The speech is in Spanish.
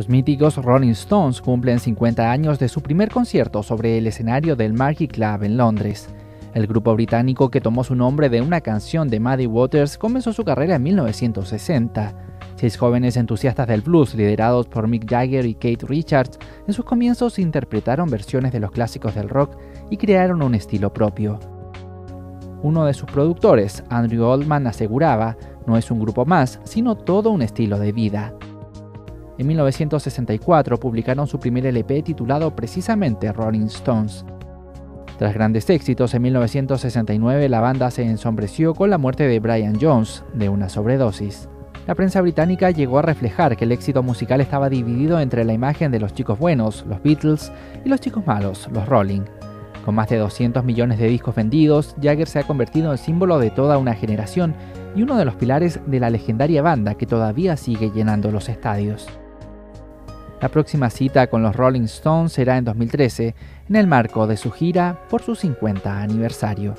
Los míticos Rolling Stones cumplen 50 años de su primer concierto sobre el escenario del Marquee Club en Londres. El grupo británico que tomó su nombre de una canción de Muddy Waters comenzó su carrera en 1960. Seis jóvenes entusiastas del blues, liderados por Mick Jagger y Kate Richards, en sus comienzos interpretaron versiones de los clásicos del rock y crearon un estilo propio. Uno de sus productores, Andrew Oldman, aseguraba, no es un grupo más, sino todo un estilo de vida. En 1964 publicaron su primer LP titulado precisamente Rolling Stones. Tras grandes éxitos, en 1969 la banda se ensombreció con la muerte de Brian Jones, de una sobredosis. La prensa británica llegó a reflejar que el éxito musical estaba dividido entre la imagen de los chicos buenos, los Beatles, y los chicos malos, los Rolling. Con más de 200 millones de discos vendidos, Jagger se ha convertido en símbolo de toda una generación y uno de los pilares de la legendaria banda que todavía sigue llenando los estadios. La próxima cita con los Rolling Stones será en 2013, en el marco de su gira por su 50 aniversario.